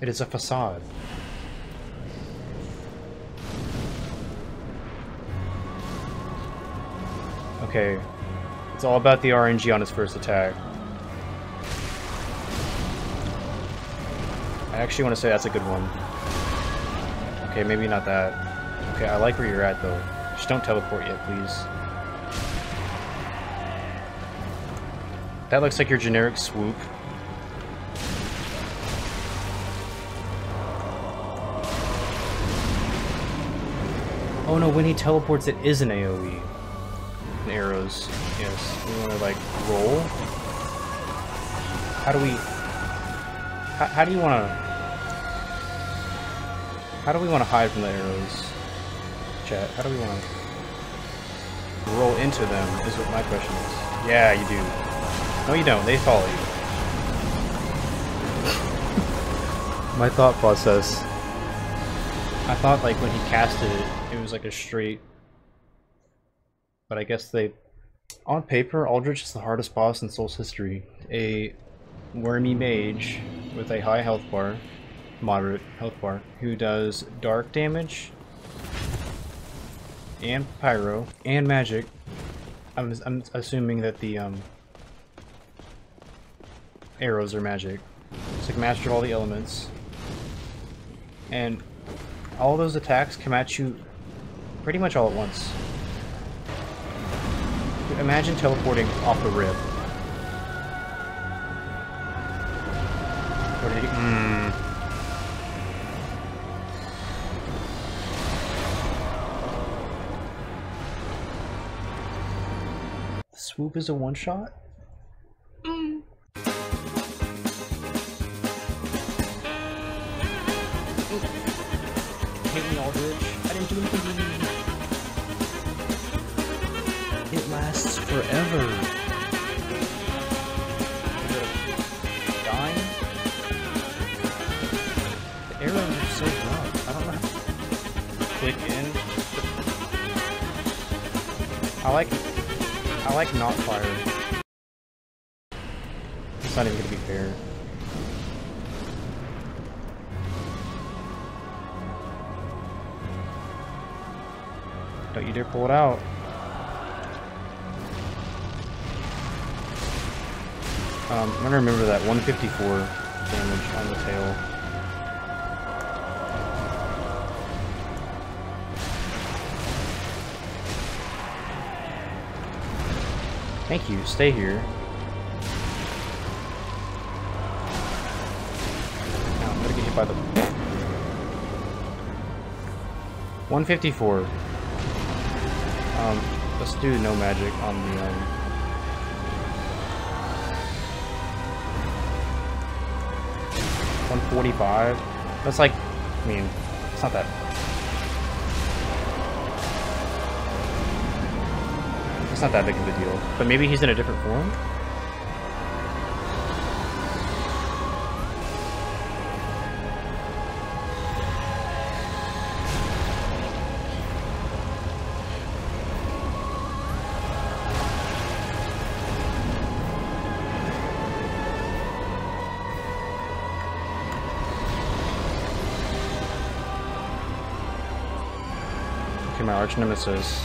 It is a facade. Okay. It's all about the RNG on his first attack. I actually want to say that's a good one. Okay, maybe not that. Okay, I like where you're at though. Just don't teleport yet, please. That looks like your generic swoop. Oh no, when he teleports it is an AoE. And arrows. Yes. We wanna like roll. How do we how, how do you wanna How do we wanna hide from the arrows? Chat, how do we wanna roll into them is what my question is. Yeah, you do. No you don't, they follow you. my thought process. I thought like when he casted it, it was like a straight. But I guess they, on paper, Aldrich is the hardest boss in Soul's history. A wormy mage with a high health bar, moderate health bar, who does dark damage and pyro and magic. I'm, I'm assuming that the um, arrows are magic. It's like master of all the elements. And all those attacks come at you pretty much all at once. Imagine teleporting off the rib. What did he... Mm. Swoop is a one-shot? I didn't do anything to you. It lasts forever. Dying? The arrows are so rough. I don't know. Click in. I like. I like not firing. It's not even gonna be fair. Don't you dare pull it out. Um, I'm gonna remember that 154 damage on the tail. Thank you, stay here. Now I'm gonna get hit by the... 154. Um, let's do no magic on the, um... One forty-five. That's like, I mean, it's not that. It's not that big of a deal. But maybe he's in a different form. My arch nemesis.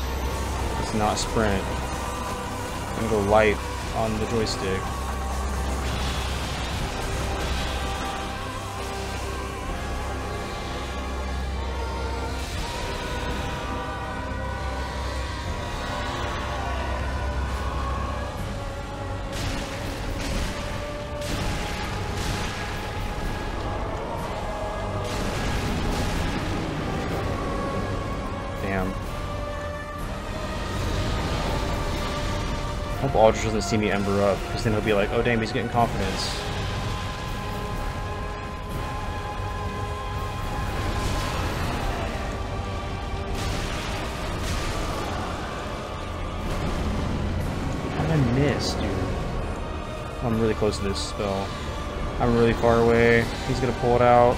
It's not sprint. I'm gonna go light on the joystick. Hope Aldrich doesn't see me Ember up, because then he'll be like, oh damn, he's getting confidence. How did I miss, dude? I'm really close to this spell. I'm really far away. He's gonna pull it out.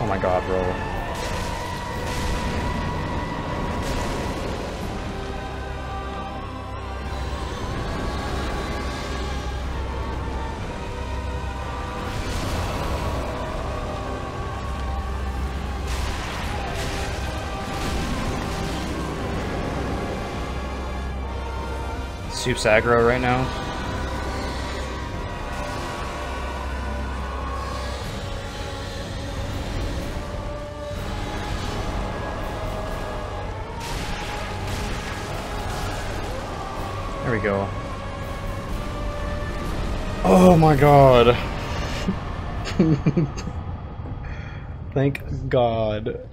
Oh my god, bro. Soup's aggro right now. There we go. Oh my god. Thank God.